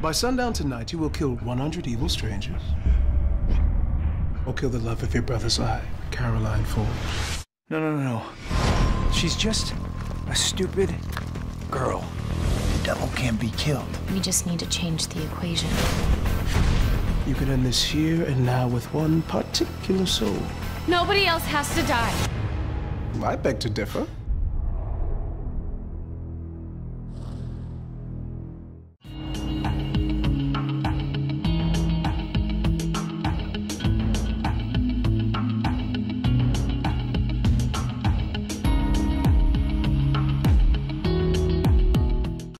By sundown tonight, you will kill 100 evil strangers. Or kill the love of your brother's eye, Caroline Forbes. No, no, no, no. She's just a stupid girl. The devil can't be killed. We just need to change the equation. You can end this here and now with one particular soul. Nobody else has to die. I beg to differ.